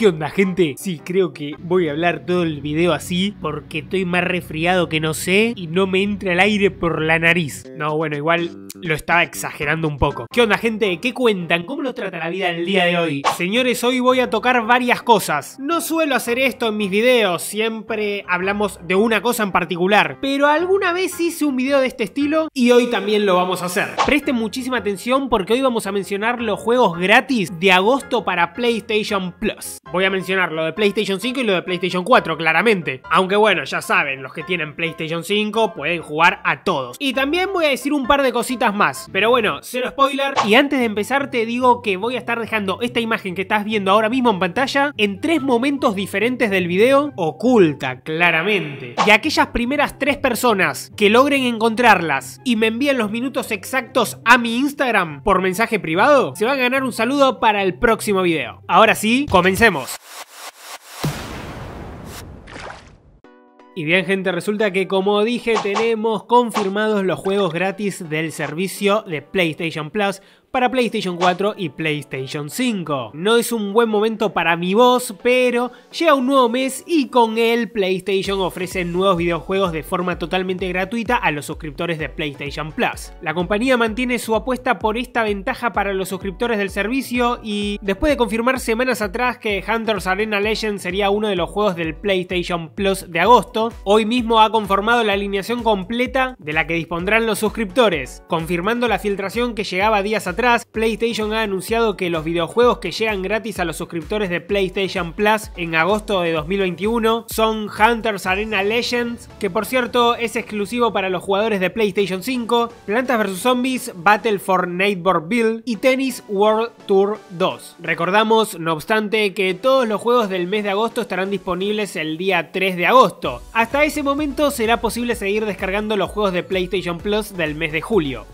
¿Qué onda gente? Sí, creo que voy a hablar todo el video así porque estoy más resfriado que no sé y no me entra el aire por la nariz. No, bueno, igual lo estaba exagerando un poco. ¿Qué onda gente? ¿Qué cuentan? ¿Cómo los trata la vida el día de hoy? Señores, hoy voy a tocar varias cosas. No suelo hacer esto en mis videos, siempre hablamos de una cosa en particular, pero alguna vez hice un video de este estilo y hoy también lo vamos a hacer. Presten muchísima atención porque hoy vamos a mencionar los juegos gratis de agosto para PlayStation Plus. Voy a mencionar lo de PlayStation 5 y lo de PlayStation 4, claramente. Aunque bueno, ya saben, los que tienen PlayStation 5 pueden jugar a todos. Y también voy a decir un par de cositas más. Pero bueno, cero spoiler. Y antes de empezar te digo que voy a estar dejando esta imagen que estás viendo ahora mismo en pantalla en tres momentos diferentes del video, oculta claramente. Y aquellas primeras tres personas que logren encontrarlas y me envíen los minutos exactos a mi Instagram por mensaje privado, se van a ganar un saludo para el próximo video. Ahora sí, comencemos. Y bien gente, resulta que como dije tenemos confirmados los juegos gratis del servicio de PlayStation Plus para PlayStation 4 y PlayStation 5. No es un buen momento para mi voz, pero llega un nuevo mes y con él PlayStation ofrece nuevos videojuegos de forma totalmente gratuita a los suscriptores de PlayStation Plus. La compañía mantiene su apuesta por esta ventaja para los suscriptores del servicio y después de confirmar semanas atrás que Hunters Arena Legends sería uno de los juegos del PlayStation Plus de agosto, hoy mismo ha conformado la alineación completa de la que dispondrán los suscriptores, confirmando la filtración que llegaba días atrás PlayStation ha anunciado que los videojuegos que llegan gratis a los suscriptores de PlayStation Plus en agosto de 2021 son Hunters Arena Legends, que por cierto es exclusivo para los jugadores de PlayStation 5, Plantas vs Zombies, Battle for Neighborville y Tennis World Tour 2. Recordamos, no obstante, que todos los juegos del mes de agosto estarán disponibles el día 3 de agosto. Hasta ese momento será posible seguir descargando los juegos de PlayStation Plus del mes de julio.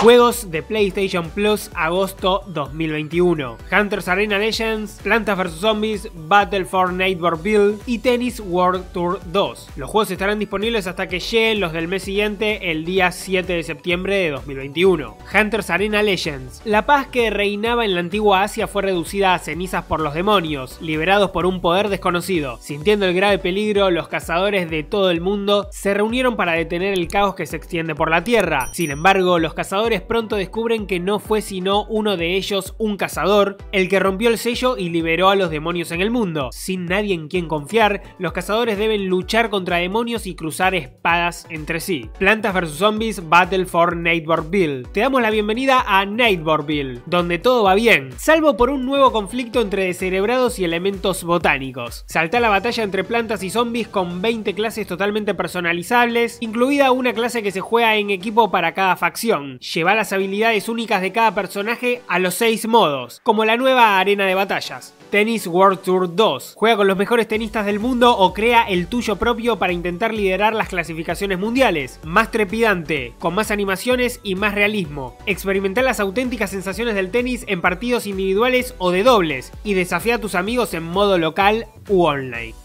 Juegos de PlayStation Plus agosto 2021. Hunters Arena Legends, Plantas vs Zombies, Battle for Neighborville y Tennis World Tour 2. Los juegos estarán disponibles hasta que lleguen los del mes siguiente, el día 7 de septiembre de 2021. Hunters Arena Legends. La paz que reinaba en la antigua Asia fue reducida a cenizas por los demonios, liberados por un poder desconocido. Sintiendo el grave peligro, los cazadores de todo el mundo se reunieron para detener el caos que se extiende por la Tierra. Sin embargo, los cazadores pronto descubren que no fue sino uno de ellos, un cazador, el que rompió el sello y liberó a los demonios en el mundo. Sin nadie en quien confiar, los cazadores deben luchar contra demonios y cruzar espadas entre sí. Plantas vs Zombies Battle for Nightborville. Te damos la bienvenida a Nightborville, donde todo va bien, salvo por un nuevo conflicto entre descerebrados y elementos botánicos. Salta la batalla entre plantas y zombies con 20 clases totalmente personalizables, incluida una clase que se juega en equipo para cada facción lleva las habilidades únicas de cada personaje a los 6 modos, como la nueva arena de batallas. Tennis World Tour 2. Juega con los mejores tenistas del mundo o crea el tuyo propio para intentar liderar las clasificaciones mundiales. Más trepidante, con más animaciones y más realismo. Experimentar las auténticas sensaciones del tenis en partidos individuales o de dobles y desafía a tus amigos en modo local u online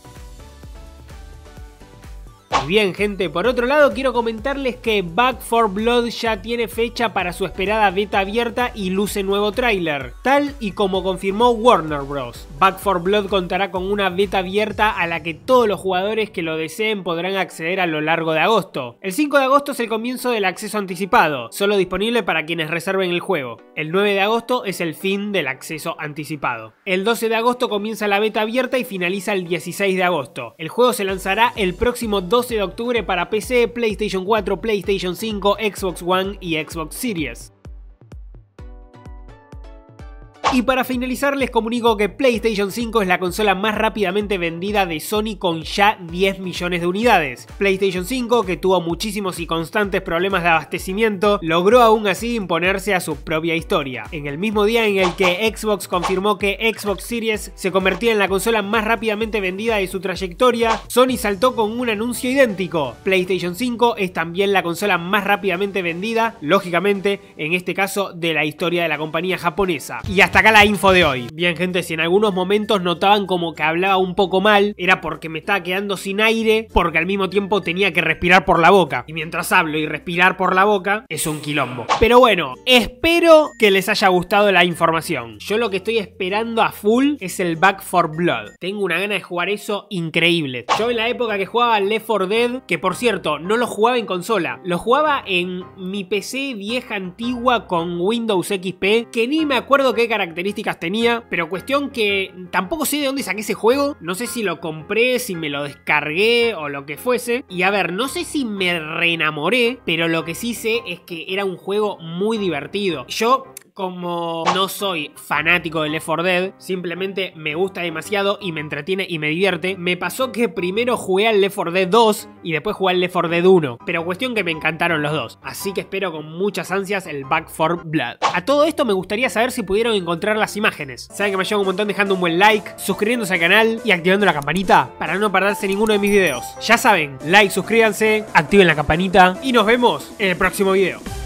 bien gente, por otro lado quiero comentarles que Back 4 Blood ya tiene fecha para su esperada beta abierta y luce nuevo tráiler, tal y como confirmó Warner Bros. Back 4 Blood contará con una beta abierta a la que todos los jugadores que lo deseen podrán acceder a lo largo de agosto. El 5 de agosto es el comienzo del acceso anticipado, solo disponible para quienes reserven el juego. El 9 de agosto es el fin del acceso anticipado. El 12 de agosto comienza la beta abierta y finaliza el 16 de agosto. El juego se lanzará el próximo 12 de octubre para PC, PlayStation 4, PlayStation 5, Xbox One y Xbox Series. Y para finalizar les comunico que PlayStation 5 es la consola más rápidamente vendida de Sony con ya 10 millones de unidades. PlayStation 5, que tuvo muchísimos y constantes problemas de abastecimiento, logró aún así imponerse a su propia historia. En el mismo día en el que Xbox confirmó que Xbox Series se convertía en la consola más rápidamente vendida de su trayectoria, Sony saltó con un anuncio idéntico. PlayStation 5 es también la consola más rápidamente vendida, lógicamente, en este caso de la historia de la compañía japonesa. Y hasta acá la info de hoy. Bien gente, si en algunos momentos notaban como que hablaba un poco mal, era porque me estaba quedando sin aire, porque al mismo tiempo tenía que respirar por la boca. Y mientras hablo y respirar por la boca, es un quilombo. Pero bueno, espero que les haya gustado la información. Yo lo que estoy esperando a full es el Back for Blood. Tengo una gana de jugar eso increíble. Yo en la época que jugaba Left 4 Dead, que por cierto, no lo jugaba en consola, lo jugaba en mi PC vieja antigua con Windows XP, que ni me acuerdo qué características tenía, pero cuestión que tampoco sé de dónde saqué ese juego, no sé si lo compré, si me lo descargué o lo que fuese. Y a ver, no sé si me reenamoré, pero lo que sí sé es que era un juego muy divertido. Yo como no soy fanático de Left 4 Dead, simplemente me gusta demasiado y me entretiene y me divierte, me pasó que primero jugué al Left 4 Dead 2 y después jugué al Left 4 Dead 1, pero cuestión que me encantaron los dos, así que espero con muchas ansias el Back 4 Blood. A todo esto me gustaría saber si pudieron encontrar las imágenes. Saben que me ayudan un montón dejando un buen like, suscribiéndose al canal y activando la campanita para no perderse ninguno de mis videos. Ya saben, like, suscríbanse, activen la campanita y nos vemos en el próximo video.